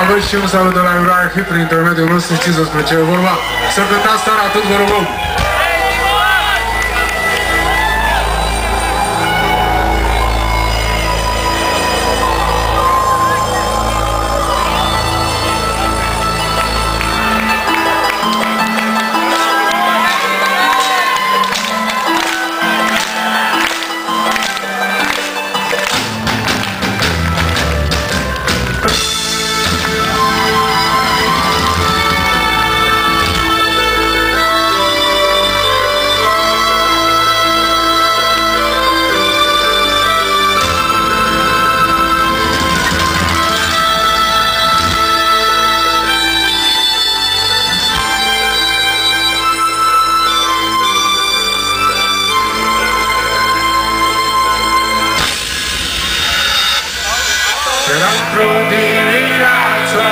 Aveți și un salut de la Iurahi prin intermediul nostru, știți despre ce e vorba. Să cântați tare atât, vă rugăm! C'è la provvidenza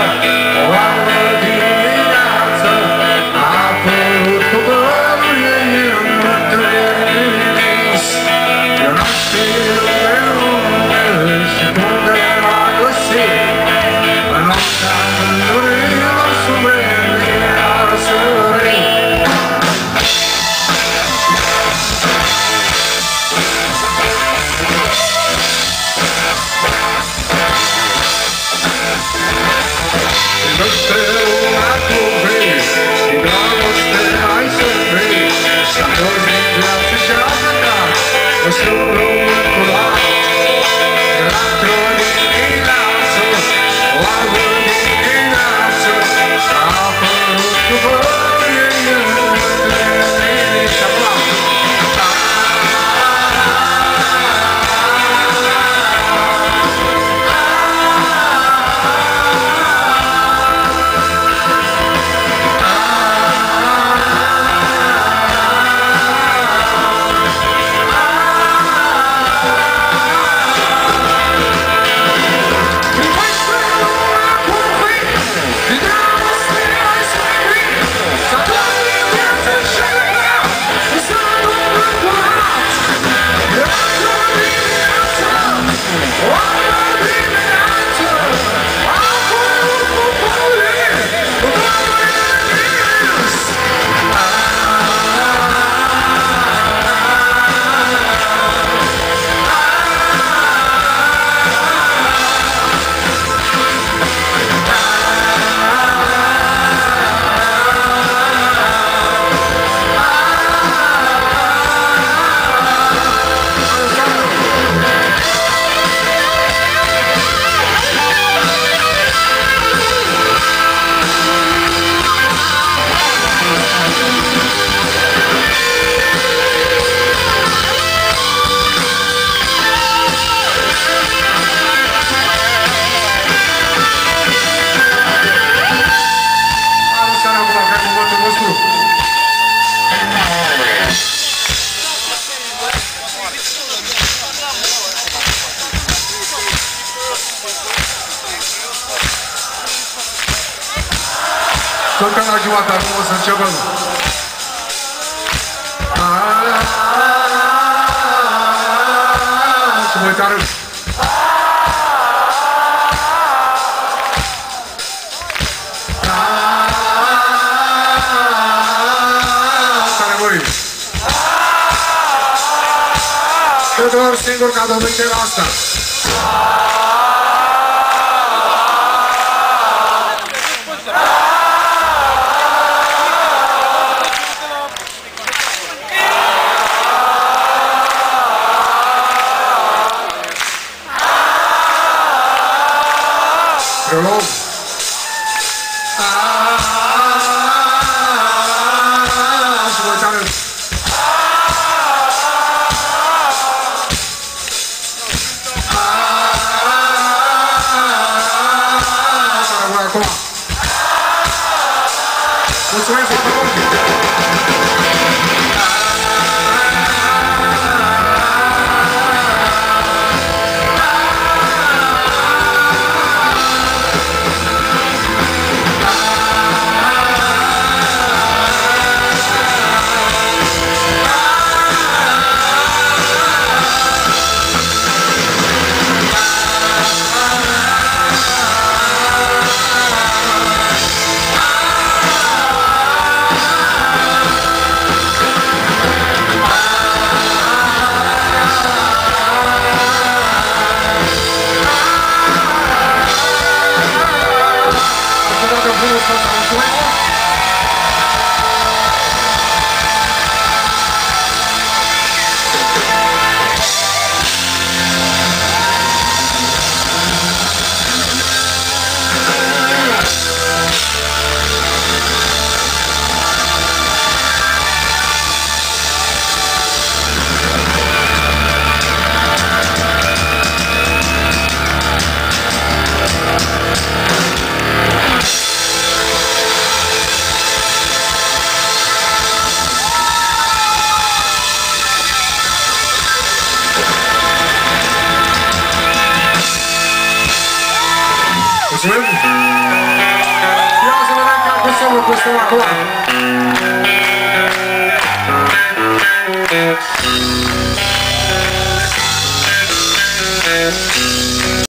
Tot ca la jumătate, acum o să începem. Și mă uitară. Care voi? Eu doar singur ca domniștea asta. love. Ah, Come on. What's the rest of the for my ground. Cô 吧